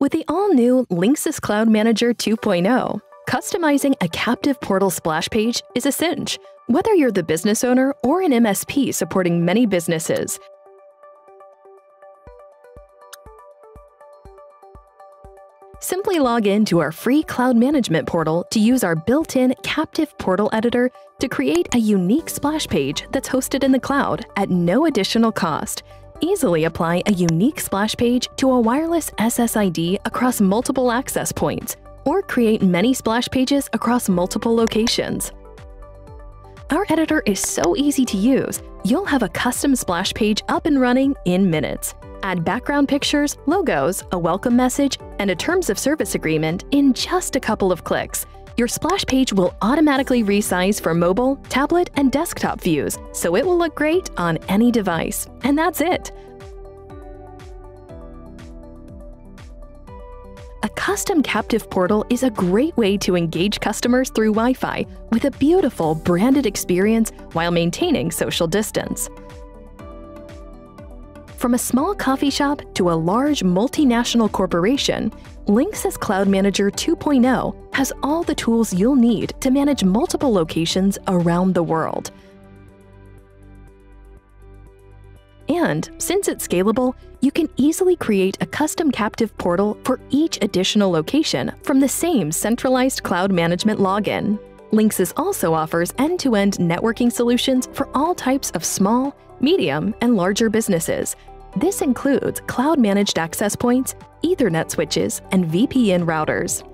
With the all-new Linksys Cloud Manager 2.0, customizing a captive portal splash page is a cinch, whether you're the business owner or an MSP supporting many businesses. Simply log in to our free cloud management portal to use our built-in captive portal editor to create a unique splash page that's hosted in the cloud at no additional cost. Easily apply a unique splash page to a wireless SSID across multiple access points, or create many splash pages across multiple locations. Our editor is so easy to use, you'll have a custom splash page up and running in minutes. Add background pictures, logos, a welcome message, and a terms of service agreement in just a couple of clicks. Your splash page will automatically resize for mobile, tablet, and desktop views, so it will look great on any device. And that's it. A custom captive portal is a great way to engage customers through Wi-Fi with a beautiful branded experience while maintaining social distance. From a small coffee shop to a large multinational corporation, Linksys Cloud Manager 2.0 has all the tools you'll need to manage multiple locations around the world. And since it's scalable, you can easily create a custom captive portal for each additional location from the same centralized cloud management login. Linksys also offers end-to-end -end networking solutions for all types of small, medium, and larger businesses, this includes cloud-managed access points, Ethernet switches, and VPN routers.